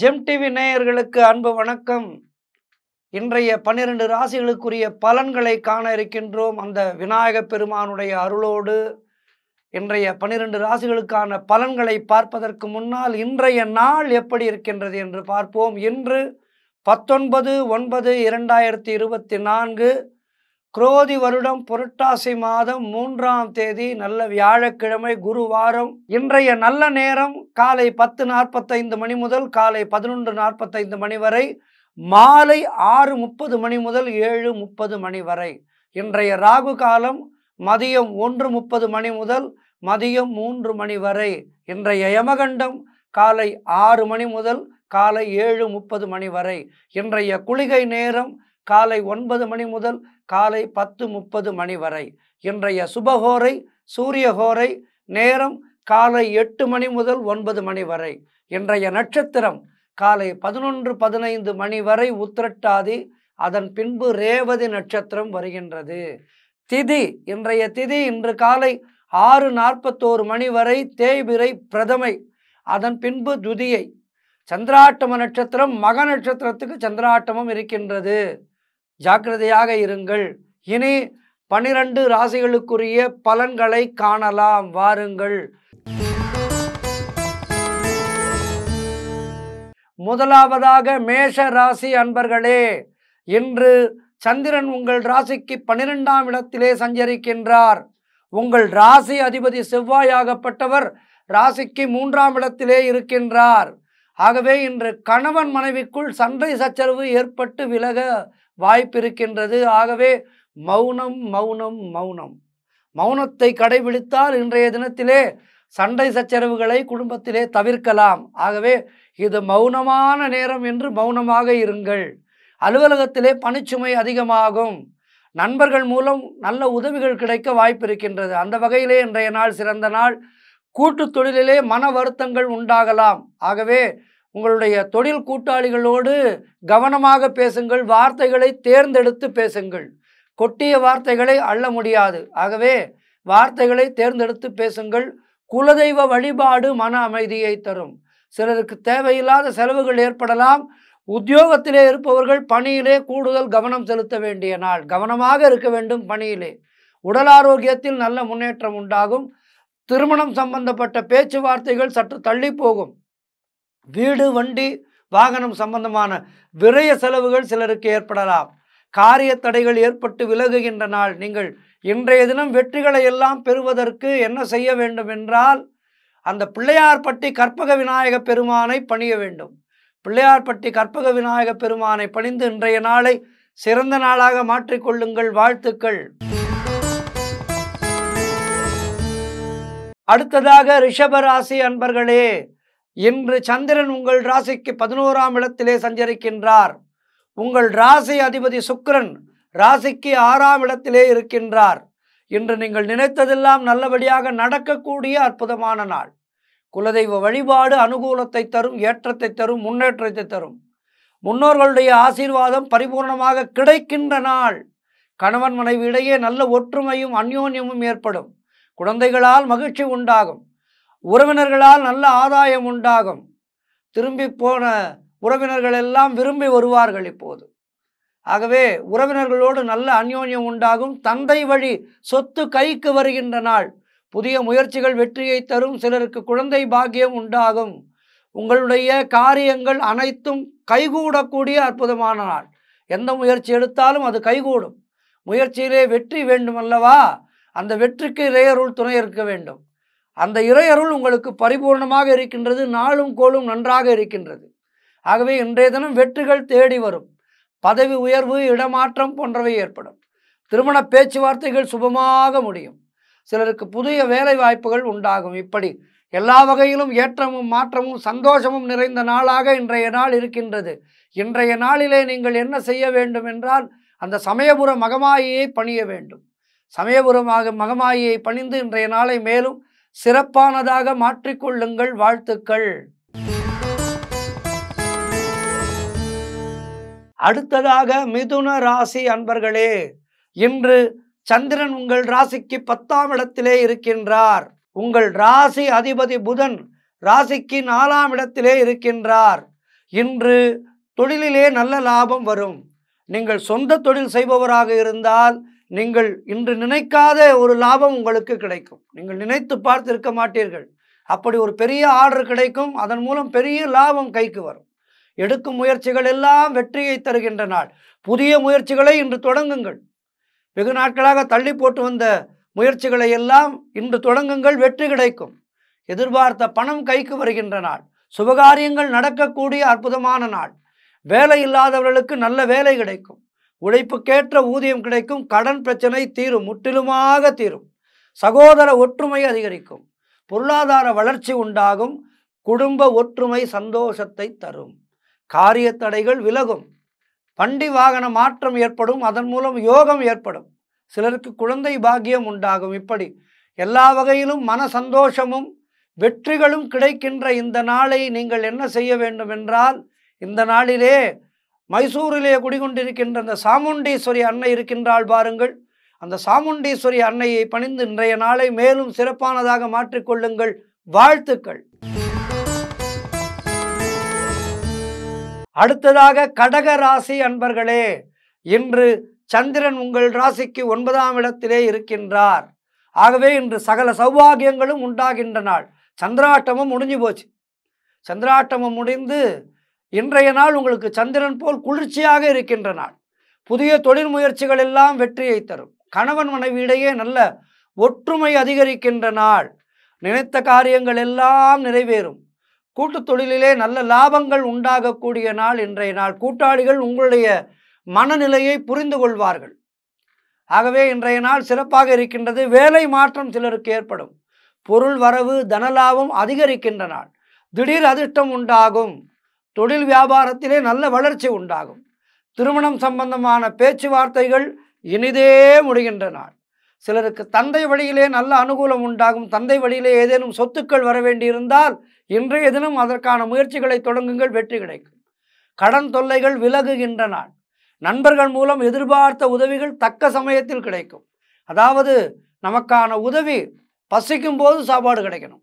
GeM TV நேயர்களுக்கு அன்பு வணக்கம். இன்றைய பன்னிரண்டு ராசிகளுக்குரிய பலன்களை காண இருக்கின்றோம். அந்த விநாயகப் பெருமானுடைய அருளோடு இன்றைய பன்னிரண்டு ராசிகளுக்கான பலன்களை பார்ப்பதற்கு முன்னால் இன்றைய நாள் எப்படி இருக்கின்றது என்று பார்ப்போம். இன்று பத்தொன்பது ஒன்பது இரண்டாயிரத்தி இருபத்தி நான்கு குரோதி வருடம் புரட்டாசி மாதம் மூன்றாம் தேதி நல்ல வியாழக்கிழமை குருவாரம். இன்றைய நல்ல நேரம் காலை பத்து நாற்பத்தைந்து மணி முதல் காலை பதினொன்று நாற்பத்தைந்து மணி வரை மாலை ஆறு முப்பது மணி முதல் ஏழு முப்பது மணி வரை. இன்றைய ராகு காலம் மதியம் ஒன்று முப்பது மணி முதல் மதியம் மூன்று மணி வரை. இன்றைய யமகண்டம் காலை ஆறு மணி முதல் காலை ஏழு முப்பது மணி வரை. இன்றைய குளிகை நேரம் காலை ஒன்பது மணி முதல் காலை பத்து முப்பது மணி வரை. இன்றைய சுபகோரை சூரியகோரை நேரம் காலை எட்டு மணி முதல் ஒன்பது மணி வரை. இன்றைய நட்சத்திரம் காலை பதினொன்று பதினைந்து மணி வரை உத்திரட்டாதி அதன் பின்பு ரேவதி நட்சத்திரம் வருகின்றது. திதி இன்றைய திதி இன்று காலை ஆறு நாற்பத்தோரு மணி வரை தேய்பிரை பிரதமை அதன் பின்பு துதியை. சந்திராட்டம நட்சத்திரம் மக நட்சத்திரத்துக்கு சந்திராட்டமம் இருக்கின்றது. ஜாக்கிரதையாக இருங்கள். இனி பனிரெண்டு ராசிகளுக்குரிய பலன்களை காணலாம். வாருங்கள். முதலாவதாக மேஷ ராசி அன்பர்களே இன்று சந்திரன் உங்கள் ராசிக்கு பன்னிரெண்டாம் இடத்திலே சஞ்சரிக்கின்றார். உங்கள் ராசி அதிபதி செவ்வாயாகப்பட்டவர் ராசிக்கு மூன்றாம் இடத்திலே இருக்கின்றார். ஆகவே இன்று கணவன் மனைவிக்குள் சண்டை சச்சரவு ஏற்பட்டு விலக வாய்ப்பிருக்கின்றது. ஆகவே மௌனம் மௌனம் மௌனம். மௌனத்தை கடைபிடித்தால் இன்றைய தினத்திலே சண்டை சச்சரவுகளை குடும்பத்திலே தவிர்க்கலாம். ஆகவே இது மௌனமான நேரம் என்று மௌனமாக இருங்கள். அலுவலகத்திலே பணிச்சுமை அதிகமாகும். நண்பர்கள் மூலம் நல்ல உதவிகள் கிடைக்க வாய்ப்பு இருக்கின்றது அந்த வகையிலே இன்றைய நாள் சிறந்த நாள். கூட்டு தொழிலிலே மன வருத்தங்கள் உண்டாகலாம். ஆகவே உங்களுடைய தொழில் கூட்டாளிகளோடு கவனமாக பேசுங்கள் வார்த்தைகளை தேர்ந்தெடுத்து பேசுங்கள். கொட்டிய வார்த்தைகளை அள்ள முடியாது. ஆகவே வார்த்தைகளை தேர்ந்தெடுத்து பேசுங்கள். குலதெய்வ வழிபாடு மன அமைதியை தரும். சிலருக்கு தேவையில்லாத செலவுகள் ஏற்படலாம். உத்தியோகத்திலே இருப்பவர்கள் பணியிலே கூடுதல் கவனம் செலுத்த வேண்டிய நாள். கவனமாக இருக்க வேண்டும் பணியிலே. உடல் ஆரோக்கியத்தில் நல்ல முன்னேற்றம் உண்டாகும். திருமணம் சம்பந்தப்பட்ட பேச்சுவார்த்தைகள் சற்று தள்ளி போகும். வீடு வண்டி வாகனம் சம்பந்தமான விரய செலவுகள் சிலருக்கு ஏற்படலாம். காரிய தடைகள் ஏற்பட்டு விலகுகின்ற நாள் நீங்கள் இன்றைய தினம் வெற்றிகளை எல்லாம் பெறுவதற்கு என்ன செய்ய வேண்டும் என்றால் அந்த பிள்ளையார்பட்டி கற்பக விநாயக பெருமானை பணிய வேண்டும். பிள்ளையார்பட்டி கற்பக விநாயக பெருமானை பணிந்து இன்றைய நாளை சிறந்த நாளாக மாற்றிக்கொள்ளுங்கள் வாழ்த்துக்கள். அடுத்ததாக ரிஷபராசி அன்பர்களே இன்று சந்திரன் உங்கள் ராசிக்கு பதினோராம் இடத்திலே சஞ்சரிக்கின்றார். உங்கள் ராசி அதிபதி சுக்கரன் ராசிக்கு ஆறாம் இடத்திலே இருக்கின்றார். இன்று நீங்கள் நினைத்ததெல்லாம் நல்லபடியாக நடக்கக்கூடிய அற்புதமான நாள். குலதெய்வ வழிபாடு அனுகூலத்தை தரும் ஏற்றத்தை தரும் முன்னேற்றத்தை தரும். முன்னோர்களுடைய ஆசீர்வாதம் பரிபூர்ணமாக கிடைக்கின்ற நாள். கணவன் மனைவி இடையே நல்ல ஒற்றுமையும் அந்யோன்யமும் ஏற்படும். குழந்தைகளால் மகிழ்ச்சி உண்டாகும். உறவினர்களால் நல்ல ஆதாயம் உண்டாகும். திரும்பி போன உறவினர்கள் எல்லாம் விரும்பி வருவார்கள் இப்போது. ஆகவே உறவினர்களோடு நல்ல அந்யோன்யம் உண்டாகும். தந்தை வழி சொத்து கைக்கு வருகின்ற நாள். புதிய முயற்சிகள் வெற்றியை தரும். சிலருக்கு குழந்தை பாக்கியம் உண்டாகும். உங்களுடைய காரியங்கள் அனைத்தும் கைகூடக்கூடிய அற்புதமான நாள். எந்த முயற்சி எடுத்தாலும் அது கைகூடும். முயற்சியிலே வெற்றி வேண்டும் அல்லவா அந்த வெற்றிக்கு இறையருள் துணை இருக்க வேண்டும். அந்த இறையருள் உங்களுக்கு பரிபூர்ணமாக இருக்கின்றது நாளும் கோளும் நன்றாக இருக்கின்றது. ஆகவே இன்றைய தினம் வெற்றிகள் தேடி வரும். பதவி உயர்வு இடமாற்றம் போன்றவை ஏற்படும். திருமண பேச்சுவார்த்தைகள் சுபமாக முடியும். சிலருக்கு புதிய வேலை வாய்ப்புகள் உண்டாகும். இப்படி எல்லா வகையிலும் ஏற்றமும் மாற்றமும் சந்தோஷமும் நிறைந்த நாளாக இன்றைய நாள் இருக்கின்றது. இன்றைய நாளிலே நீங்கள் என்ன செய்ய வேண்டும் என்றால் அந்த சமயபுர மகமாயியை பணிய வேண்டும். சமயபுரமாக மகமாயியை பணிந்து இன்றைய நாளை மேலும் சிறப்பானதாக மாற்றிக்கொள்ளுங்கள் வாழ்த்துக்கள். அடுத்ததாக மிதுன ராசி அன்பர்களே இன்று சந்திரன் உங்கள் ராசிக்கு பத்தாம் இடத்திலே இருக்கின்றார். உங்கள் ராசி அதிபதி புதன் ராசிக்கு நாலாம் இடத்திலே இருக்கின்றார். இன்று தொழிலிலே நல்ல லாபம் வரும். நீங்கள் சொந்த தொழில் செய்பவராக இருந்தால் நீங்கள் இன்று நினைக்காத ஒரு லாபம் உங்களுக்கு கிடைக்கும். நீங்கள் நினைத்து பார்த்திருக்க மாட்டீர்கள். அப்படி ஒரு பெரிய ஆர்டர் கிடைக்கும். அதன் மூலம் பெரிய லாபம் கைக்கு வரும். எடுக்கும் முயற்சிகள் எல்லாம் வெற்றியை தருகின்ற நாள் புதிய முயற்சிகளை இன்று தொடங்குங்கள். வெகு நாட்களாக தள்ளி போட்டு வந்த முயற்சிகளை எல்லாம் இன்று தொடங்குங்கள். வெற்றி கிடைக்கும். எதிர்பார்த்த பணம் கைக்கு வருகின்ற நாள் சுபகாரியங்கள் நடக்கக்கூடிய அற்புதமான நாள். வேலை இல்லாதவர்களுக்கு நல்ல வேலை கிடைக்கும். உழைப்புக்கேற்ற ஊதியம் கிடைக்கும் கடன் பிரச்சனை தீரும் முற்றிலுமாக தீரும். சகோதர ஒற்றுமை அதிகரிக்கும். பொருளாதார வளர்ச்சி உண்டாகும். குடும்ப ஒற்றுமை சந்தோஷத்தை தரும். காரிய தடைகள் விலகும். வண்டி வாகன மாற்றம் ஏற்படும். அதன் மூலம் யோகம் ஏற்படும். சிலருக்கு குழந்தை பாக்கியம் உண்டாகும். இப்படி எல்லா வகையிலும் மன சந்தோஷமும் வெற்றிகளும் கிடைக்கின்ற இந்த நாளை நீங்கள் என்ன செய்ய வேண்டும் என்றால் இந்த நாளிலே மைசூரிலே குடிகொண்டிருக்கின்ற அந்த சாமுண்டீஸ்வரி அன்னை இருக்கின்றாள் பாருங்கள். அந்த சாமுண்டீஸ்வரி அன்னையை பணிந்து இன்றைய நாளை மேலும் சிறப்பானதாக மாற்றிக்கொள்ளுங்கள். வாழ்த்துக்கள். அடுத்ததாக கடக ராசி அன்பர்களே இன்று சந்திரன் உங்கள் ராசிக்கு ஒன்பதாம் இடத்திலே இருக்கின்றார். ஆகவே இன்று சகல சௌபாகியங்களும் உண்டாகின்ற நாள் சந்திராட்டமும் முடிஞ்சு போச்சு. சந்திராட்டமும் முடிந்து இன்றைய நாள் உங்களுக்கு சந்திரன் போல் குளிர்ச்சியாக இருக்கின்ற நாள். புதிய தொழில் முயற்சிகள் எல்லாம் வெற்றியை தரும். கணவன் மனைவியிடையே நல்ல ஒற்றுமை அதிகரிக்கின்ற நாள். நினைத்த காரியங்கள் எல்லாம் நிறைவேறும். கூட்டுத் தொழிலிலே நல்ல லாபங்கள் உண்டாகக்கூடிய நாள் இன்றைய நாள். கூட்டாளிகள் உங்களுடைய மனநிலையை புரிந்து கொள்வார்கள். ஆகவே இன்றைய நாள் சிறப்பாக இருக்கின்றது. வேலை மாற்றம் சிலருக்கு ஏற்படும். பொருள் வரவு தனலாபம் அதிகரிக்கின்ற நாள். திடீர் அதிர்ஷ்டம் உண்டாகும். தொழில் வியாபாரத்திலே நல்ல வளர்ச்சி உண்டாகும். திருமணம் சம்பந்தமான பேச்சுவார்த்தைகள் இனிதே முடிகின்ற நாள் சிலருக்கு தந்தை வழியிலே நல்ல அனுகூலம் உண்டாகும். தந்தை வழியிலே ஏதேனும் சொத்துக்கள் வர வேண்டியிருந்தால் இன்றைய தினம் அதற்கான முயற்சிகளை தொடங்குங்கள் வெற்றி கிடைக்கும். கடன் தொல்லைகள் விலகுகின்ற நாள் நண்பர்கள் மூலம் எதிர்பார்த்த உதவிகள் தக்க சமயத்தில் கிடைக்கும். அதாவது நமக்கான உதவி பசிக்கும் போது சாப்பாடு கிடைக்கணும்.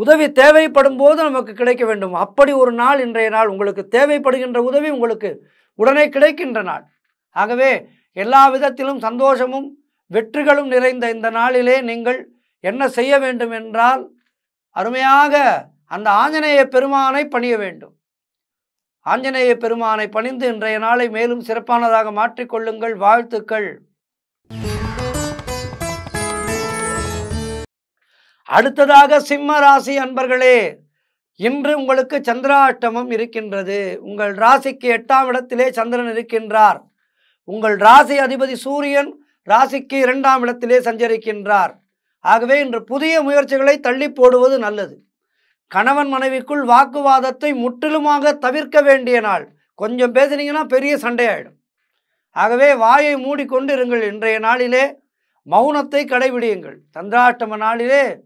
உதவி தேவைப்படும் போது நமக்கு கிடைக்க வேண்டும். அப்படி ஒரு நாள் இன்றைய நாள் உங்களுக்கு தேவைப்படுகின்ற உதவி உங்களுக்கு உடனே கிடைக்கின்ற நாள். ஆகவே எல்லா விதத்திலும் சந்தோஷமும் வெற்றிகளும் நிறைந்த இந்த நாளிலே நீங்கள் என்ன செய்ய வேண்டும் என்றால் அருமையாக அந்த ஆஞ்சநேய பெருமானை பணிய வேண்டும். ஆஞ்சநேய பெருமானை பணிந்து இன்றைய நாளை மேலும் சிறப்பானதாக மாற்றிக்கொள்ளுங்கள் வாழ்த்துக்கள். அடுத்ததாக சிம்ம ராசி அன்பர்களே இன்று உங்களுக்கு சந்திராஷ்டமம் இருக்கின்றது. உங்கள் ராசிக்கு எட்டாம் இடத்திலே சந்திரன் இருக்கின்றார். உங்கள் ராசி அதிபதி சூரியன் ராசிக்கு இரண்டாம் இடத்திலே சஞ்சரிக்கின்றார். ஆகவே இன்று புதிய முயற்சிகளை தள்ளி போடுவது நல்லது. கணவன் மனைவிக்குள் வாக்குவாதத்தை முற்றிலுமாக தவிர்க்க வேண்டிய நாள். கொஞ்சம் பேசுனீங்கன்னா பெரிய சண்டையாயிடும். ஆகவே வாயை மூடிக்கொண்டு இருங்கள். இன்றைய நாளிலே மௌனத்தை கடைபிடியுங்கள். சந்திராஷ்டம நாளிலே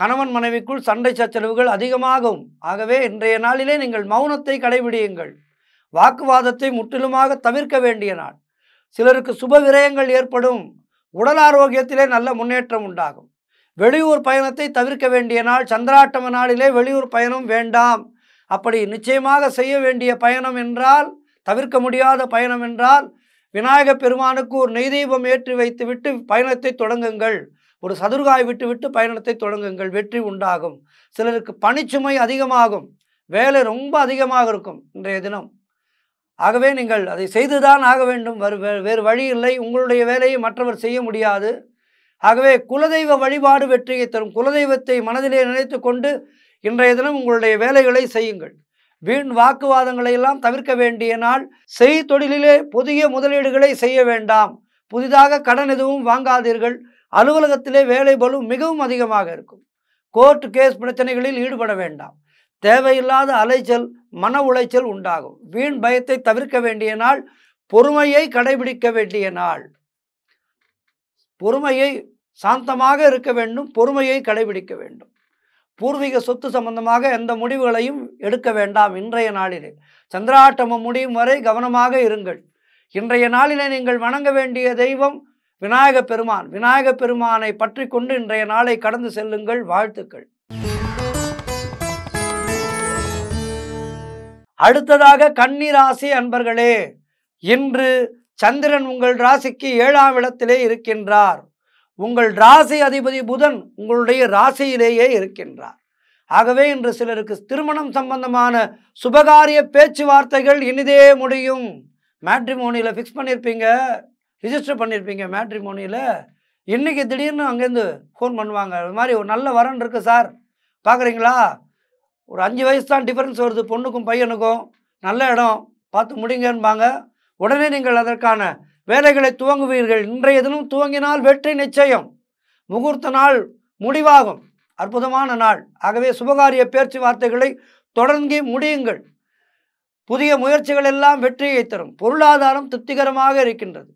கணவன் மனைவிக்குள் சண்டை சச்சரவுகள் அதிகமாகும். ஆகவே இன்றைய நாளிலே நீங்கள் மௌனத்தை கடைபிடியுங்கள். வாக்குவாதத்தை முற்றிலுமாக தவிர்க்க வேண்டிய நாள். சிலருக்கு சுப விரயங்கள் ஏற்படும். உடல் ஆரோக்கியத்திலே நல்ல முன்னேற்றம் உண்டாகும். வெளியூர் பயணத்தை தவிர்க்க வேண்டிய நாள். சந்திராட்டம நாளிலே வெளியூர் பயணம் வேண்டாம். அப்படி நிச்சயமாக செய்ய வேண்டிய பயணம் என்றால் தவிர்க்க முடியாத பயணம் என்றால் விநாயகப் பெருமானுக்கு ஒரு நெய்தீபம் ஏற்றி வைத்துவிட்டு பயணத்தை தொடங்குங்கள். ஒரு சதுர்காய் விட்டு விட்டு பயணத்தை தொடங்குங்கள். வெற்றி உண்டாகும். சிலருக்கு பணிச்சுமை அதிகமாகும். வேலை ரொம்ப அதிகமாக இருக்கும் இன்றைய தினம். ஆகவே நீங்கள் அதை செய்துதான் ஆக வேண்டும். வேறு வேறு வழி இல்லை. உங்களுடைய வேலையை மற்றவர் செய்ய முடியாது. ஆகவே குலதெய்வ வழிபாடு வெற்றியை தரும். குலதெய்வத்தை மனதிலே நினைத்து கொண்டு இன்றைய தினம் உங்களுடைய வேலைகளை செய்யுங்கள். வீண் வாக்குவாதங்களை எல்லாம் தவிர்க்க வேண்டிய நாள். செய் தொழிலிலே புதிய முதலீடுகளை செய்ய வேண்டாம். புதிதாக கடன் எதுவும் வாங்காதீர்கள். அலுவலகத்திலே வேலை பலு மிகவும் அதிகமாக இருக்கும். கோர்ட் கேஸ் பிரச்சனைகளில் ஈடுபட வேண்டாம். தேவையில்லாத அலைச்சல் மன உளைச்சல் உண்டாகும். வீண் பயத்தை தவிர்க்க வேண்டிய நாள் பொறுமையை கடைபிடிக்க வேண்டிய நாள். பொறுமையை சாந்தமாக இருக்க வேண்டும் பொறுமையை கடைபிடிக்க வேண்டும். பூர்வீக சொத்து சம்பந்தமாக எந்த முடிவுகளையும் எடுக்க வேண்டாம் இன்றைய நாளிலே. சந்திராட்டமம் முடியும் வரை கவனமாக இருங்கள். இன்றைய நாளிலே நீங்கள் வணங்க வேண்டிய தெய்வம் விநாயக பெருமான் விநாயக பெருமானை பற்றி கொண்டு இன்றைய நாளை கடந்து செல்லுங்கள். வாழ்த்துக்கள். அடுத்ததாக கன்னி ராசி அன்பர்களே இன்று சந்திரன் உங்கள் ராசிக்கு ஏழாம் இடத்திலே இருக்கின்றார். உங்கள் ராசி அதிபதி புதன் உங்களுடைய ராசியிலேயே இருக்கின்றார். ஆகவே இன்று சிலருக்கு திருமணம் சம்பந்தமான சுபகாரிய பேச்சுவார்த்தைகள் இனிதே முடியும். மேட்ரிமோனியில் ஃபிக்ஸ் பண்ணியிருப்பீங்க ரிஜிஸ்டர் பண்ணியிருப்பீங்க மேட்ரிமோனியில் இன்றைக்கி திடீர்னு அங்கேருந்து ஃபோன் பண்ணுவாங்க. அது மாதிரி ஒரு நல்ல வரன் இருக்குது சார். பார்க்குறீங்களா ஒரு அஞ்சு வயசு தான் டிஃபரன்ஸ் வருது. பொண்ணுக்கும் பையனுக்கும். நல்ல இடம். பார்த்து முடிங்கன்பாங்க. உடனே நீங்கள் அதற்கான வேலைகளை துவங்குவீர்கள். இன்றைய தினம் துவங்கினால் வெற்றி நிச்சயம். முகூர்த்த நாள் முடிவாகும். அற்புதமான நாள். ஆகவே சுபகாரிய பேச்சுவார்த்தைகளை தொடங்கி முடியுங்கள். புதிய முயற்சிகள் எல்லாம் வெற்றியை தரும். பொருளாதாரம் திருப்திகரமாக இருக்கின்றது.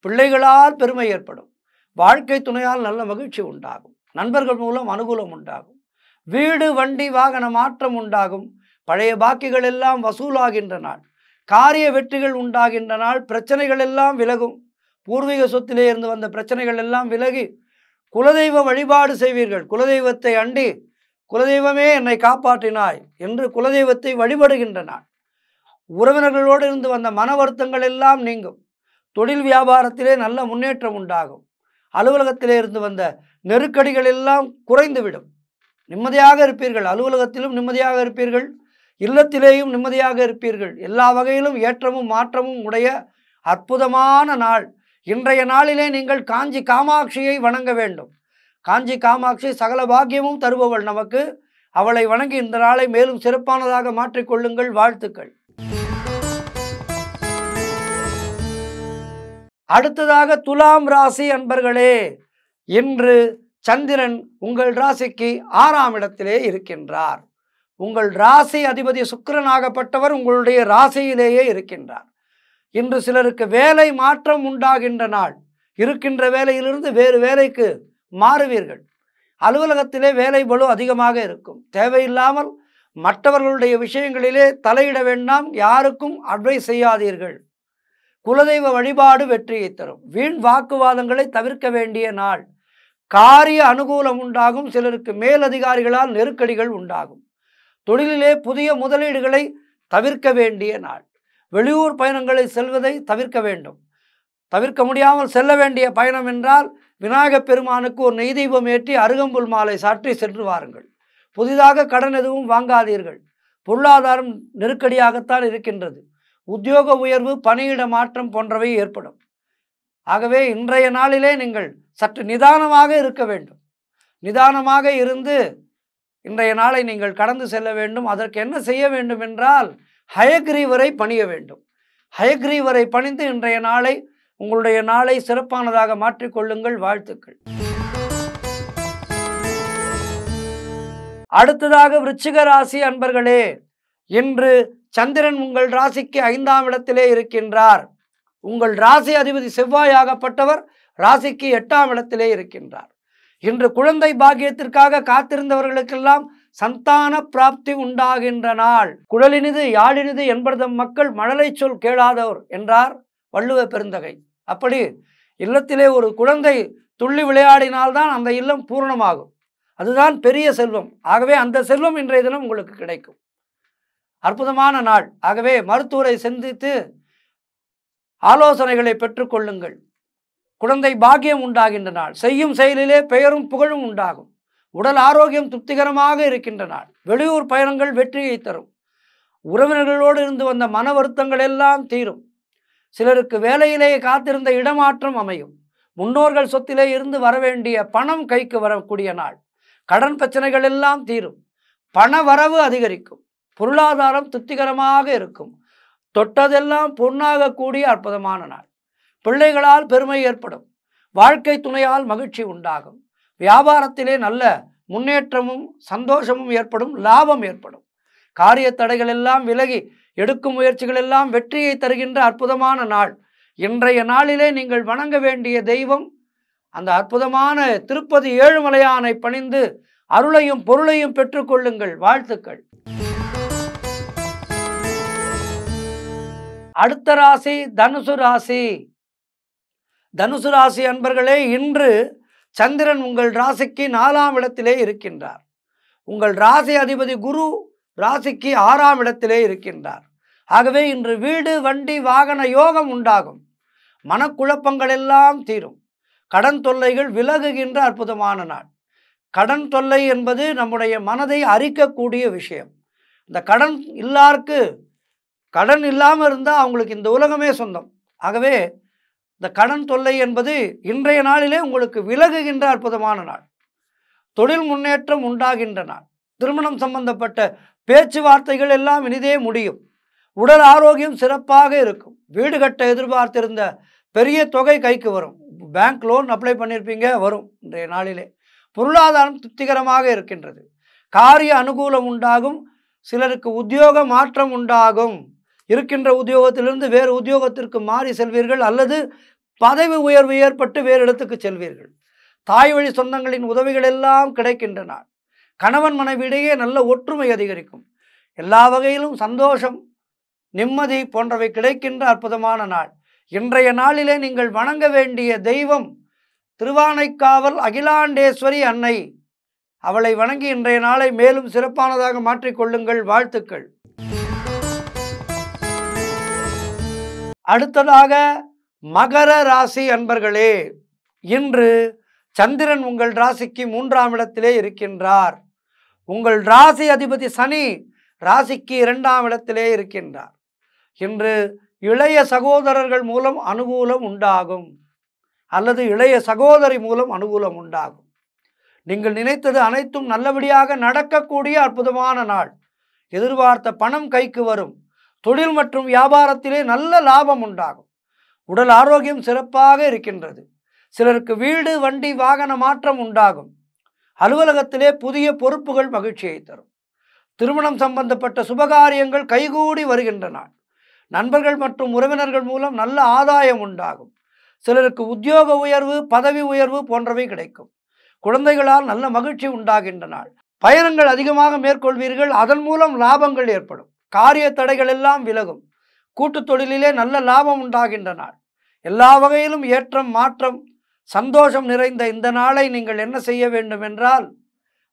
பிள்ளைகளால் பெருமை ஏற்படும். வாழ்க்கை துணையால் நல்ல மகிழ்ச்சி உண்டாகும். நண்பர்கள் மூலம் அனுகூலம் உண்டாகும். வீடு வண்டி வாகன மாற்றம் உண்டாகும். பழைய பாக்கிகள் எல்லாம் வசூலாகின்ற நாள். காரிய வெற்றிகள் உண்டாகின்ற நாள். பிரச்சனைகள் எல்லாம் விலகும். பூர்வீக சொத்திலே இருந்து வந்த பிரச்சனைகள் எல்லாம் விலகி குலதெய்வ வழிபாடு செய்வீர்கள். குலதெய்வத்தை அண்டி குலதெய்வமே என்னை காப்பாற்றினாய் என்று குலதெய்வத்தை வழிபடுகின்ற நாள். உறவினர்களோடு இருந்து வந்த மன வருத்தங்கள் எல்லாம் நீங்கும். தொழில் வியாபாரத்திலே நல்ல முன்னேற்றம் உண்டாகும். அலுவலகத்திலே இருந்து வந்த நெருக்கடிகள் எல்லாம் குறைந்துவிடும். நிம்மதியாக இருப்பீர்கள். அலுவலகத்திலும் நிம்மதியாக இருப்பீர்கள். இல்லத்திலேயும் நிம்மதியாக இருப்பீர்கள். எல்லா வகையிலும் ஏற்றமும் மாற்றமும் உடைய அற்புதமான நாள். இன்றைய நாளிலே நீங்கள் காஞ்சி காமாட்சியை வணங்க வேண்டும். காஞ்சி காமாட்சி சகல பாக்கியமும் தருபவள் நமக்கு. அவளை வணங்கி இந்த நாளை மேலும் சிறப்பானதாக மாற்றிக்கொள்ளுங்கள் வாழ்த்துக்கள். அடுத்ததாக துலாம் ராசி அன்பர்களே இன்று சந்திரன் உங்கள் ராசிக்கு ஆறாம் இடத்திலே இருக்கின்றார். உங்கள் ராசி அதிபதி சுக்கரனாகப்பட்டவர் உங்களுடைய ராசியிலேயே இருக்கின்றார். இன்று சிலருக்கு வேலை மாற்றம் உண்டாகின்ற நாள். இருக்கின்ற வேலையிலிருந்து வேறு வேலைக்கு மாறுவீர்கள். அலுவலகத்திலே வேலை பலு அதிகமாக இருக்கும். தேவையில்லாமல் மற்றவர்களுடைய விஷயங்களிலே தலையிட வேண்டாம். யாருக்கும் அட்வைஸ் செய்யாதீர்கள். குலதெய்வ வழிபாடு வெற்றியை தரும். வீண் வாக்குவாதங்களை தவிர்க்க வேண்டிய நாள். காரிய அனுகூலம் உண்டாகும். சிலருக்கு மேலதிகாரிகளால் நெருக்கடிகள் உண்டாகும். தொழிலிலே புதிய முதலீடுகளை தவிர்க்க வேண்டிய நாள். வெளியூர் பயணங்களை செல்வதை தவிர்க்க வேண்டும். தவிர்க்க முடியாமல் செல்ல வேண்டிய பயணம் என்றால் விநாயகப் பெருமானுக்கு ஒரு நெய் தீபம் ஏற்றி அருகம்புல் மாலை சாற்றி சென்று வாருங்கள். புதிதாக கடன் எதுவும் வாங்காதீர்கள். பொருளாதாரம் நெருக்கடியாகத்தான் இருக்கின்றது. உத்தியோக உயர்வு பணியிட மாற்றம் போன்றவை ஏற்படும். ஆகவே இன்றைய நாளிலே நீங்கள் சற்று நிதானமாக இருக்க வேண்டும். நிதானமாக இருந்து இன்றைய நாளை நீங்கள் கடந்து செல்ல வேண்டும். அதற்கு என்ன செய்ய வேண்டும் என்றால் ஹயக்ரீவரை பணிய வேண்டும். ஹயக்ரீவரை பணிந்து இன்றைய நாளை உங்களுடைய நாளை சிறப்பானதாக மாற்றிக்கொள்ளுங்கள் வாழ்த்துக்கள். அடுத்ததாக விருச்சிக ராசி அன்பர்களே இன்று சந்திரன் உங்கள் ராசிக்கு ஐந்தாம் இடத்திலே இருக்கின்றார். உங்கள் ராசி அதிபதி செவ்வாயாகப்பட்டவர் ராசிக்கு எட்டாம் இடத்திலே இருக்கின்றார். இன்று குழந்தை பாக்கியத்திற்காக காத்திருந்தவர்களுக்கெல்லாம் சந்தான பிராப்தி உண்டாகின்ற நாள். குழலினிது யாழினிது என்பதம் மக்கள் மழலை சொல் கேளாதவர் என்றார் வள்ளுவ பெருந்தகை. அப்படி இல்லத்திலே ஒரு குழந்தை துள்ளி விளையாடினால்தான் அந்த இல்லம் பூரணமாகும். அதுதான் பெரிய செல்வம். ஆகவே அந்த செல்வம் இன்றைய தினம் உங்களுக்கு கிடைக்கும். அற்புதமான நாள். ஆகவே மருத்துவரை சந்தித்து ஆலோசனைகளை பெற்றுக்கொள்ளுங்கள். குழந்தை பாக்கியம் உண்டாகின்ற நாள். செய்யும் செயலிலே பெயரும் புகழும் உண்டாகும். உடல் ஆரோக்கியம் திருப்திகரமாக இருக்கின்ற நாள். வெளியூர் பயணங்கள் வெற்றியை தரும். உறவினர்களோடு இருந்து வந்த மன வருத்தங்கள் எல்லாம் தீரும். சிலருக்கு வேலையிலேயே காத்திருந்த இடமாற்றம் அமையும். முன்னோர்கள் சொத்திலே இருந்து வரவேண்டிய பணம் கைக்கு வரக்கூடிய நாள். கடன் பிரச்சனைகள் எல்லாம் தீரும். பண வரவு அதிகரிக்கும். பொருளாதாரம் திருப்திகரமாக இருக்கும். தொட்டதெல்லாம் பொன்னாக கூடிய அற்புதமான நாள். பிள்ளைகளால் பெருமை ஏற்படும். வாழ்க்கை துணையால் மகிழ்ச்சி உண்டாகும். வியாபாரத்திலே நல்ல முன்னேற்றமும் சந்தோஷமும் ஏற்படும் லாபம் ஏற்படும். காரிய தடைகள் எல்லாம் விலகி எடுக்கும் முயற்சிகள் எல்லாம் வெற்றியை தருகின்ற அற்புதமான நாள். இன்றைய நாளிலே நீங்கள் வணங்க வேண்டிய தெய்வம் அந்த அற்புதமான திருப்பதி ஏழுமலையானை பணிந்து அருளையும் பொருளையும் பெற்றுக்கொள்ளுங்கள் வாழ்த்துக்கள். அடுத்த ராசி தனுசு ராசி. தனுசு ராசி அன்பர்களே இன்று சந்திரன் உங்கள் ராசிக்கு நாலாம் இடத்திலே இருக்கின்றார். உங்கள் ராசி அதிபதி குரு ராசிக்கு ஆறாம் இடத்திலே இருக்கின்றார். ஆகவே இன்று வீடு வண்டி வாகன யோகம் உண்டாகும். மனக்குழப்பங்கள் எல்லாம் தீரும். கடன் தொல்லைகள் விலகுகின்ற அற்புதமான நாள். கடன் தொல்லை என்பது நம்முடைய மனதை அரிக்கக்கூடிய விஷயம். இந்த கடன் இல்லாருக்கு கடன் இல்லாமல் இருந்தால் அவங்களுக்கு இந்த உலகமே சொந்தம். ஆகவே இந்த கடன் தொல்லை என்பது இன்றைய நாளிலே உங்களுக்கு விலகுகின்ற அற்புதமான நாள். தொழில் முன்னேற்றம் உண்டாகின்ற நாள். திருமணம் சம்பந்தப்பட்ட பேச்சுவார்த்தைகள் எல்லாம் இனிதே முடியும். உடல் ஆரோக்கியம் சிறப்பாக இருக்கும். வீடு கட்ட எதிர்பார்த்திருந்த பெரிய தொகை கைக்கு வரும். பேங்க் லோன் அப்ளை பண்ணியிருப்பீங்க வரும் இன்றைய நாளிலே. பொருளாதாரம் திருப்திகரமாக இருக்கின்றது. காரிய அனுகூலம் உண்டாகும். சிலருக்கு உத்தியோக மாற்றம் உண்டாகும். இருக்கின்ற உத்தியோகத்திலிருந்து வேறு உத்தியோகத்திற்கு மாறி செல்வீர்கள் அல்லது பதவி உயர்வு ஏற்பட்டு வேறு இடத்துக்கு செல்வீர்கள். தாய் வழி சொந்தங்களின் உதவிகள் எல்லாம் கிடைக்கின்றன. கணவன் மனைவியிடையே நல்ல ஒற்றுமை அதிகரிக்கும். எல்லா வகையிலும் சந்தோஷம் நிம்மதி போன்றவை கிடைக்கின்ற அற்புதமான நாள். இன்றைய நாளிலே நீங்கள் வணங்க வேண்டிய தெய்வம் திருவானைக்காவல் அகிலாண்டேஸ்வரி அன்னை. அவளை வணங்கி இன்றைய நாளை மேலும் சிறப்பானதாக மாற்றிக்கொள்ளுங்கள் வாழ்த்துக்கள். அடுத்ததாக மகர ராசி அன்பர்களே இன்று சந்திரன் உங்கள் ராசிக்கு மூன்றாம் இடத்திலே இருக்கின்றார். உங்கள் ராசி அதிபதி சனி ராசிக்கு இரண்டாம் இடத்திலே இருக்கின்றார். இன்று இளைய சகோதரர்கள் மூலம் அனுகூலம் உண்டாகும் அல்லது இளைய சகோதரி மூலம் அனுகூலம் உண்டாகும். நீங்கள் நினைத்தது அனைத்தும் நல்லபடியாக நடக்கக்கூடிய அற்புதமான நாள். எதிர்பார்த்த பணம் கைக்கு வரும். தொழில் மற்றும் வியாபாரத்திலே நல்ல லாபம் உண்டாகும். உடல் ஆரோக்கியம் சிறப்பாக இருக்கின்றது. சிலருக்கு வீடு வண்டி வாகன மாற்றம் உண்டாகும். அலுவலகத்திலே புதிய பொறுப்புகள் மகிழ்ச்சியை தரும். திருமணம் சம்பந்தப்பட்ட சுபகாரியங்கள் கைகூடி வருகின்றன. நண்பர்கள் மற்றும் உறவினர்கள் மூலம் நல்ல ஆதாயம் உண்டாகும். சிலருக்கு உத்தியோக உயர்வு பதவி உயர்வு போன்றவை கிடைக்கும். குழந்தைகளால் நல்ல மகிழ்ச்சி உண்டாகின்ற நாள் பயணங்கள் அதிகமாக மேற்கொள்வீர்கள். அதன் மூலம் லாபங்கள் ஏற்படும். காரிய தடைகள் எல்லாம் விலகும். கூட்டுத் தொழிலிலே நல்ல லாபம் உண்டாகின்ற நாள் எல்லா வகையிலும் ஏற்றம் மாற்றம் சந்தோஷம் நிறைந்த இந்த நாளை நீங்கள் என்ன செய்ய வேண்டும் என்றால்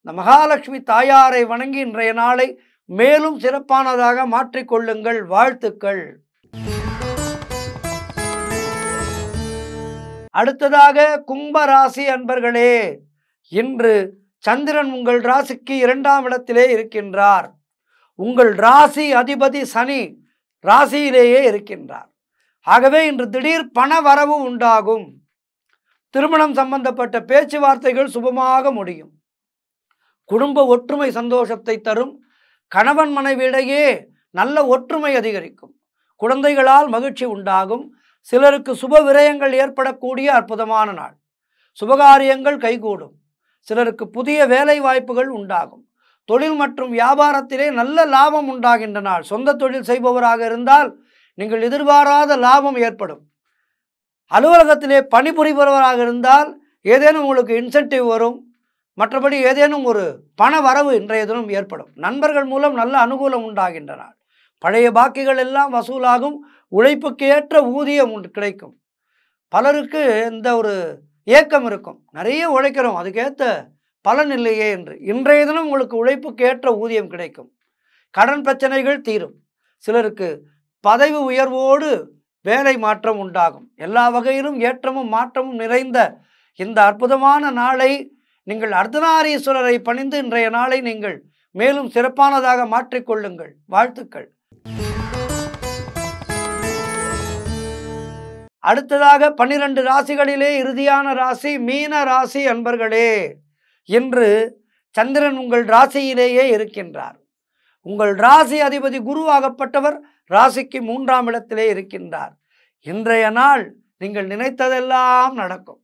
இந்த மகாலட்சுமி தாயாரை வணங்கி இன்றைய நாளை மேலும் சிறப்பானதாக மாற்றிக்கொள்ளுங்கள் வாழ்த்துக்கள். அடுத்ததாக கும்ப ராசி அன்பர்களே இன்று சந்திரன் உங்கள் ராசிக்கு இரண்டாம் இடத்திலே இருக்கின்றார். உங்கள் ராசி அதிபதி சனி ராசியிலேயே இருக்கின்றார். ஆகவே இன்று திடீர் பண வரவு உண்டாகும். திருமணம் சம்பந்தப்பட்ட பேச்சுவார்த்தைகள் சுபமாக முடியும். குடும்ப ஒற்றுமை சந்தோஷத்தை தரும். கணவன் மனைவியிடையே நல்ல ஒற்றுமை அதிகரிக்கும். குழந்தைகளால் மகிழ்ச்சி உண்டாகும். சிலருக்கு சுப விரயங்கள் ஏற்படக்கூடிய அற்புதமான நாள். சுபகாரியங்கள் கைகூடும். சிலருக்கு புதிய வேலை வாய்ப்புகள் உண்டாகும். தொழில் மற்றும் வியாபாரத்திலே நல்ல லாபம் உண்டாகின்ற நாள் சொந்த தொழில் செய்பவராக இருந்தால் நீங்கள் எதிர்பாராத லாபம் ஏற்படும். அலுவலகத்திலே பணிபுரிபவராக இருந்தால் ஏதேனும் உங்களுக்கு இன்சென்டிவ் வரும். மற்றபடி ஏதேனும் ஒரு பண வரவு இன்றைய தினம் ஏற்படும். நண்பர்கள் மூலம் நல்ல அனுகூலம் உண்டாகின்ற நாள் பழைய பாக்கிகள் எல்லாம் வசூலாகும். உழைப்புக்கு ஏற்ற ஊதியம் உண்டு கிடைக்கும். பலருக்கு இந்த ஒரு ஏக்கம் இருக்கும். நிறைய உழைக்கிறோம். அதுக்கேற்ற பலன் இல்லையே என்று. இன்றைய தினம் உங்களுக்கு உழைப்புக்கு ஏற்ற ஊதியம் கிடைக்கும். கடன் பிரச்சனைகள் தீரும். சிலருக்கு பதவி உயர்வோடு வேலை மாற்றம் உண்டாகும். எல்லா வகையிலும் ஏற்றமும் மாற்றமும் நிறைந்த இந்த அற்புதமான நாளை நீங்கள் அர்த்தநாரீஸ்வரரை பணிந்து இன்றைய நாளை நீங்கள் மேலும் சிறப்பானதாக மாற்றிக்கொள்ளுங்கள். வாழ்த்துக்கள். அடுத்ததாக பன்னிரண்டு ராசிகளிலே இறுதியான ராசி மீன ராசி அன்பர்களே. இன்று சந்திரன் உங்கள் ராசியிலேயே இருக்கின்றார். உங்கள் ராசி அதிபதி குருவாகப்பட்டவர் ராசிக்கு மூன்றாம் இடத்திலே இருக்கின்றார். இன்றைய நாள் நீங்கள் நினைத்ததெல்லாம் நடக்கும்.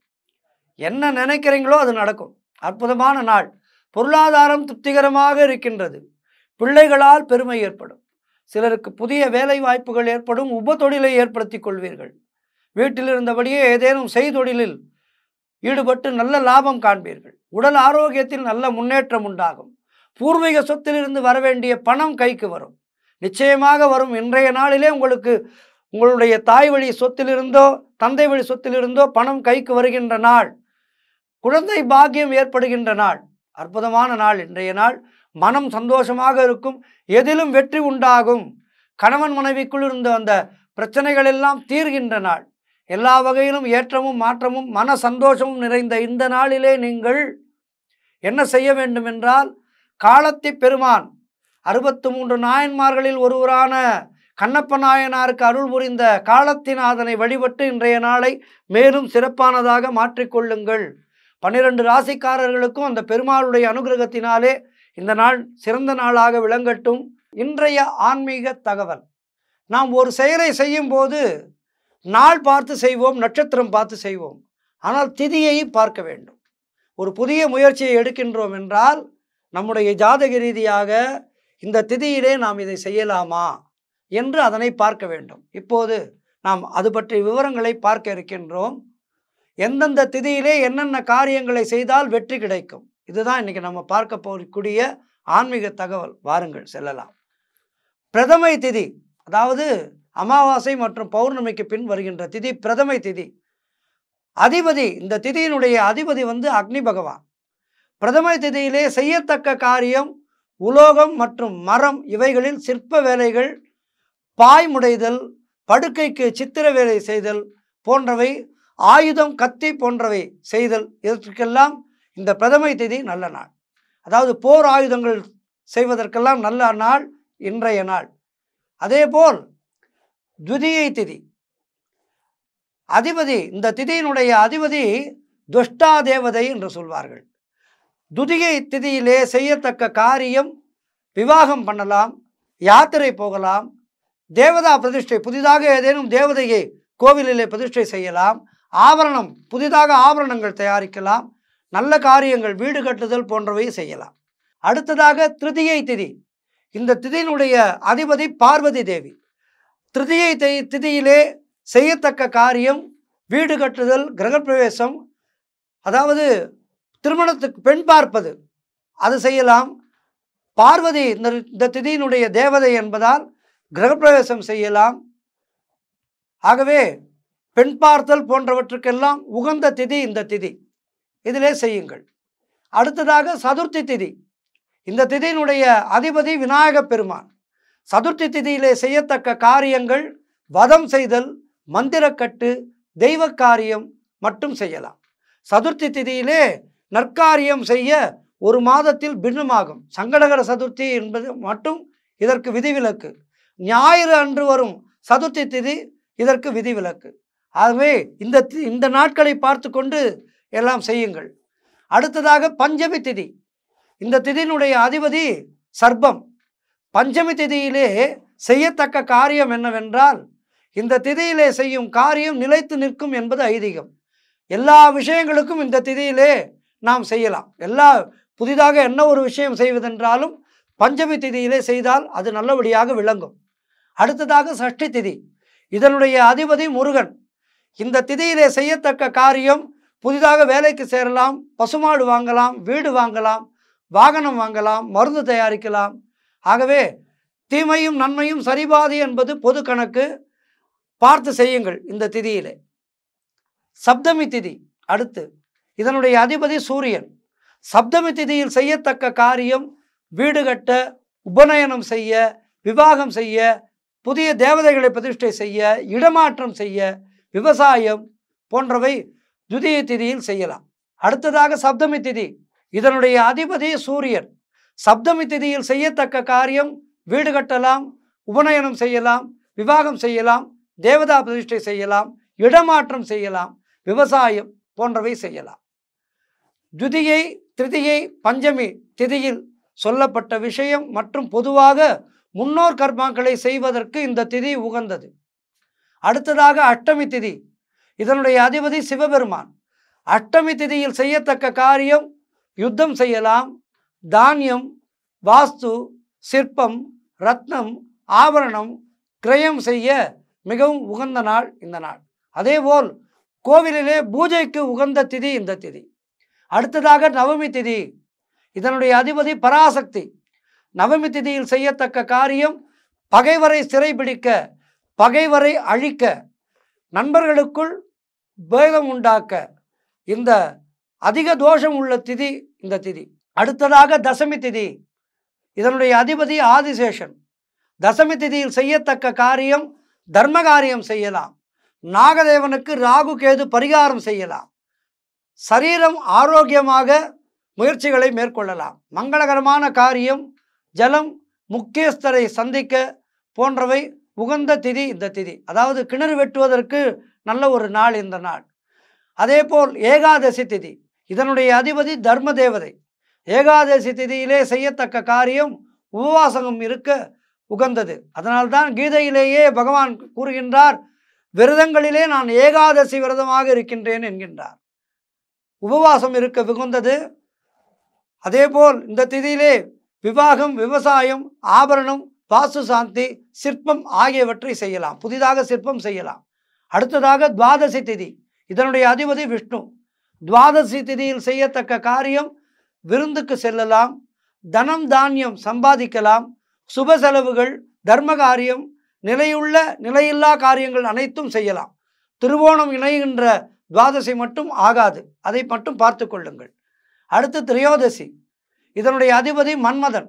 என்ன நினைக்கிறீங்களோ அது நடக்கும். அற்புதமான நாள். பொருளாதாரம் திருப்திகரமாக இருக்கின்றது. பிள்ளைகளால் பெருமை ஏற்படும். சிலருக்கு புதிய வேலை வாய்ப்புகள் ஏற்படும். உப தொழிலை ஏற்படுத்திக் கொள்வீர்கள். வீட்டில் இருந்தபடியே ஏதேனும் செய்தொழிலில் ஈடுபட்டு நல்ல லாபம் காண்பீர்கள். உடல் ஆரோக்கியத்தில் நல்ல முன்னேற்றம் உண்டாகும். பூர்வீக சொத்திலிருந்து வரவேண்டிய பணம் கைக்கு வரும். நிச்சயமாக வரும். இன்றைய நாளிலே உங்களுக்கு உங்களுடைய தாய் வழி சொத்திலிருந்தோ தந்தை வழி சொத்திலிருந்தோ பணம் கைக்கு வருகின்ற நாள் குழந்தை பாக்கியம் ஏற்படுகின்ற நாள் அற்புதமான நாள் இன்றைய நாள். மனம் சந்தோஷமாக இருக்கும். எதிலும் வெற்றி உண்டாகும். கணவன் மனைவிக்குள் இருந்த அந்த பிரச்சனைகள் எல்லாம் தீர்கின்ற நாள். எல்லா வகையிலும் ஏற்றமும் மாற்றமும் மன சந்தோஷமும் நிறைந்த இந்த நாளிலே நீங்கள் என்ன செய்ய வேண்டும் என்றால் காலத்தி பெருமான் அறுபத்து மூன்று நாயன்மார்களில் ஒருவரான கண்ணப்ப நாயனாருக்கு அருள் புரிந்த காலத்திநாதனை வழிபட்டு இன்றைய நாளை மேலும் சிறப்பானதாக மாற்றிக்கொள்ளுங்கள் பன்னிரண்டு ராசிக்காரர்களுக்கும் அந்த பெருமாளுடைய அனுகிரகத்தினாலே இந்த நாள் சிறந்த நாளாக விளங்கட்டும். இன்றைய ஆன்மீக தகவல். நாம் ஒரு செயலை செய்யும் போது நாள் பார்த்து செய்வோம் நட்சத்திரம் பார்த்து செய்வோம். ஆனால் திதியை பார்க்க வேண்டும். ஒரு புதிய முயற்சியை எடுக்கின்றோம் என்றால் நம்முடைய ஜாதக ரீதியாக இந்த திதியிலே நாம் இதை செய்யலாமா என்று அதனை பார்க்க வேண்டும். இப்போது நாம் அது பற்றிய விவரங்களை பார்க்க இருக்கின்றோம். எந்தெந்த திதியிலே என்னென்ன காரியங்களை செய்தால் வெற்றி கிடைக்கும்? இதுதான் இன்னைக்கு நம்ம பார்க்க போகக்கூடிய ஆன்மீக தகவல். வாருங்கள் செல்லலாம். பிரதமை திதி அதாவது அமாவாசை மற்றும் பௌர்ணமிக்கு பின் வருகின்ற திதி பிரதமை திதி. அதிபதி இந்த திதியினுடைய அதிபதி வந்து அக்னி பகவான். பிரதமை திதியிலே செய்யத்தக்க காரியம் உலோகம் மற்றும் மரம் இவைகளில் சிற்ப வேலைகள் பாய்முடைதல் படுக்கைக்கு சித்திர வேலை செய்தல் போன்றவை ஆயுதம் கத்தி போன்றவை செய்தல் இதற்கெல்லாம் இந்த பிரதமை திதி நல்ல நாள். அதாவது போர் ஆயுதங்கள் செய்வதற்கெல்லாம் நல்ல நாள் இன்றைய நாள். அதேபோல் துதியை திதி. அதிபதி இந்த திதியினுடைய அதிபதி துஷ்டா தேவதை என்று சொல்வார்கள். துதியை திதியிலே செய்யத்தக்க காரியம் விவாகம் பண்ணலாம் யாத்திரை போகலாம் தேவதா பிரதிஷ்டை புதிதாக ஏதேனும் தேவதையை கோவிலிலே பிரதிஷ்டை செய்யலாம் ஆபரணம் புதிதாக ஆபரணங்கள் தயாரிக்கலாம் நல்ல காரியங்கள் வீடு கட்டுதல் போன்றவை செய்யலாம். அடுத்ததாக திருதியை திதி. இந்த திதியினுடைய அதிபதி பார்வதி தேவி. திருதியை தி திதியிலே செய்யத்தக்க காரியம் வீடு கட்டுதல் கிரகப்பிரவேசம் அதாவது திருமணத்துக்கு பெண் பார்ப்பது அது செய்யலாம். பார்வதி இந்த இந்த திதியினுடைய தேவதை என்பதால் கிரகப்பிரவேசம் செய்யலாம். ஆகவே பெண் பார்த்தல் போன்றவற்றுக்கெல்லாம் உகந்த திதி இந்த திதி. இதிலே செய்யுங்கள். அடுத்ததாக சதுர்த்தி திதி. இந்த திதியினுடைய அதிபதி விநாயகப் பெருமான். சதுர்த்தி திதியிலே செய்யத்தக்க காரியங்கள் வதம் செய்தல் மந்திரக்கட்டு தெய்வ காரியம் மட்டும் செய்யலாம். சதுர்த்தி திதியிலே நற்காரியம் செய்ய ஒரு மாதத்தில் பின்னமாகும். சங்கடகர சதுர்த்தி என்பது மட்டும் இதற்கு விதிவிலக்கு. ஞாயிறு அன்று வரும் சதுர்த்தி திதி இதற்கு விதிவிலக்கு. ஆகவே இந்த தி- இந்த நாட்களை பார்த்து கொண்டு எல்லாம் செய்யுங்கள். அடுத்ததாக பஞ்சமி திதி. இந்த திதியினுடைய அதிபதி சர்ப்பம். பஞ்சமி திதியிலே செய்யத்தக்க காரியம் என்னவென்றால் இந்த திதியிலே செய்யும் காரியம் நிலைத்து நிற்கும் என்பது ஐதீகம். எல்லா விஷயங்களுக்கும் இந்த திதியிலே நாம் செய்யலாம். எல்லா புதிதாக என்ன ஒரு விஷயம் செய்வதென்றாலும் பஞ்சமி திதியிலே செய்தால் அது நல்லபடியாக விளங்கும். அடுத்ததாக சஷ்டி திதி. இதனுடைய அதிபதி முருகன். இந்த திதியிலே செய்யத்தக்க காரியம் புதிதாக வேலைக்கு சேரலாம் பசுமாடு வாங்கலாம் வீடு வாங்கலாம் வாகனம் வாங்கலாம் மருந்து தயாரிக்கலாம். ஆகவே தீமையும் நன்மையும் சரிபாதி என்பது பொது கணக்கு. பார்த்து செய்யுங்கள் இந்த திதியிலே. சப்தமி திதி அடுத்து இதனுடைய அதிபதி சூரியன். சப்தமி திதியில் செய்யத்தக்க காரியம் வீடு கட்ட உபநயனம் செய்ய விவாகம் செய்ய புதிய தேவதைகளை பிரதிஷ்டை செய்ய இடமாற்றம் செய்ய விவசாயம் போன்றவை துதிய திதியில் செய்யலாம். அடுத்ததாக சப்தமி திதி இதனுடைய அதிபதி சூரியன். சப்தமி திதியில் செய்யத்தக்க காரியம் வீடு கட்டலாம் உபநயனம் செய்யலாம் விவாகம் செய்யலாம் தேவதா பிரதிஷ்டை செய்யலாம் இடமாற்றம் செய்யலாம் விவசாயம் போன்றவை செய்யலாம். துதியை திருதியை பஞ்சமி திதியில் சொல்லப்பட்ட விஷயம் மற்றும் பொதுவாக முன்னோர் கர்மாக்களை செய்வதற்கு இந்த திதி உகந்தது. அடுத்ததாக அஷ்டமி திதி இதனுடைய அதிபதி சிவபெருமான். அஷ்டமி திதியில் செய்யத்தக்க காரியம் யுத்தம் செய்யலாம் தானியம் வாஸ்து சிற்பம் ரத்னம் ஆபரணம் கிரயம் செய்ய மிகவும் உகந்த நாள் இந்த நாள். அதேபோல் கோவிலிலே பூஜைக்கு உகந்த திதி இந்த திதி. அடுத்ததாக நவமி திதி. இதனுடைய அதிபதி பராசக்தி. நவமி திதியில் செய்யத்தக்க காரியம் பகைவரை சிறைபிடிக்க பகைவரை அழிக்க நண்பர்களுக்குள் பேதம் உண்டாக்க. இந்த அதிக தோஷம் உள்ள திதி இந்த திதி. அடுத்ததாக தசமி திதி. இதனுடைய அதிபதி ஆதிசேஷன். தசமி திதியில் செய்யத்தக்க காரியம் தர்ம காரியம் செய்யலாம். நாகதேவனுக்கு ராகு கேது பரிகாரம் செய்யலாம். சரீரம் ஆரோக்கியமாக முயற்சிகளை மேற்கொள்ளலாம். மங்களகரமான காரியம் ஜலம் முக்கியஸ்தரை சந்திக்க போன்றவை உகந்த திதி இந்த திதி. அதாவது கிணறு வெட்டுவதற்கு நல்ல ஒரு நாள் இந்த நாள். அதேபோல் ஏகாதசி திதி. இதனுடைய அதிபதி தர்ம தேவதை. ஏகாதசி திதியிலே செய்யத்தக்க காரியம் உபவாசகம் இருக்க உகந்தது. அதனால்தான் கீதையிலேயே பகவான் கூறுகின்றார் விரதங்களிலே நான் ஏகாதசி விரதமாக இருக்கின்றேன் என்கின்றார். உபவாசம் இருக்க உகந்தது அதேபோல் இந்த திதியிலே விவாகம் விவசாயம் ஆபரணம் பாசு சாந்தி சிற்பம் ஆகியவற்றை செய்யலாம். புதிதாக சிற்பம் செய்யலாம். அடுத்ததாக துவாதசி திதி. இதனுடைய அதிபதி விஷ்ணு. துவாதசி திதியில் செய்யத்தக்க காரியம் விருந்துக்கு செல்லலாம் தனம் தானியம் சம்பாதிக்கலாம் சுப செலவுகள் தர்ம காரியம் நிலையுள்ள நிலையில்லா காரியங்கள் அனைத்தும் செய்யலாம். திருவோணம் இணைகின்ற துவாதசி மட்டும் ஆகாது. அதை மட்டும் பார்த்து கொள்ளுங்கள். அடுத்து திரையோதசி. இதனுடைய அதிபதி மன்மதன்.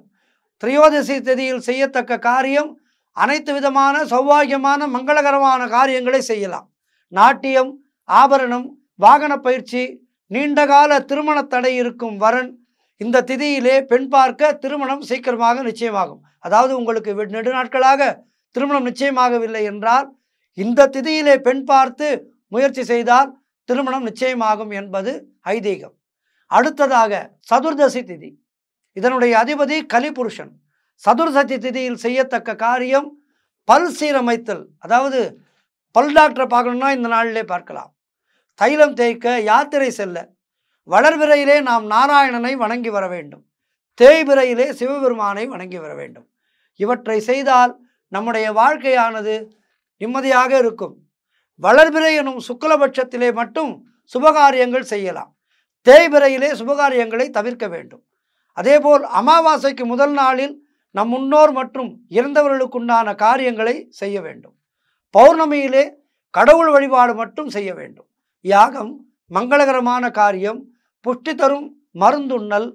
திரையோதசி திதியில் செய்யத்தக்க காரியம் அனைத்து விதமான சௌபாகியமான மங்களகரமான காரியங்களை செய்யலாம். நாட்டியம் ஆபரணம் வாகன பயிற்சி நீண்டகால திருமண தடை இருக்கும் வரன் இந்த திதியிலே பெண் பார்க்க திருமணம் சீக்கிரமாக நிச்சயமாகும். அதாவது உங்களுக்கு நெடு நெடுநாட்களாக திருமணம் நிச்சயமாகவில்லை என்றால் இந்த திதியிலே பெண் பார்த்து முயற்சி செய்தால் திருமணம் நிச்சயமாகும் என்பது ஐதீகம். அடுத்ததாக சதுர்தசி திதி. இதனுடைய அதிபதி கலிபுருஷன். சதுர்தசி திதியில் செய்யத்தக்க காரியம் பல் சீரமைத்தல். அதாவது பல் டாக்டரை பார்க்கணும்னா இந்த நாளிலே பார்க்கலாம். தைலம் தேய்க்க யாத்திரை செல்ல. வளர்விரையிலே நாம் நாராயணனை வணங்கி வர வேண்டும். தேய்பிறையிலே சிவபெருமானை வணங்கி வர வேண்டும். இவற்றை செய்தால் நம்முடைய வாழ்க்கையானது நிம்மதியாக இருக்கும். வளர்பிறை எனும் சுக்லபட்சத்திலே மட்டும் சுபகாரியங்கள் செய்யலாம். தேய்பிறையிலே சுபகாரியங்களை தவிர்க்க வேண்டும். அதேபோல் அமாவாசைக்கு முதல் நாளில் நம் முன்னோர் மற்றும் இறந்தவர்களுக்குண்டான காரியங்களை செய்ய வேண்டும். பௌர்ணமியிலே கடவுள் வழிபாடு மட்டும் செய்ய வேண்டும். யாகம் மங்களகரமான காரியம் புஷ்டி தரும் மருந்துண்ணல்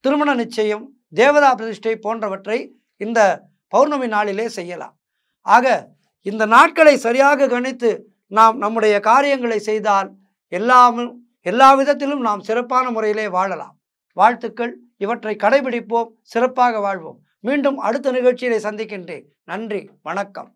திருமண நிச்சயம் தேவதா பிரதிஷ்டை போன்றவற்றை இந்த பௌர்ணமி நாளிலே செய்யலாம். ஆக இந்த நாட்களை சரியாக கணித்து நாம் நம்முடைய காரியங்களை செய்தால் எல்லாமும் எல்லா விதத்திலும் நாம் சிறப்பான முறையிலே வாழலாம். வாழ்த்துக்கள். இவற்றை கடைபிடிப்போம். சிறப்பாக வாழ்வோம். மீண்டும் அடுத்த நிகழ்ச்சியிலே சந்திக்கின்றேன். நன்றி. வணக்கம்.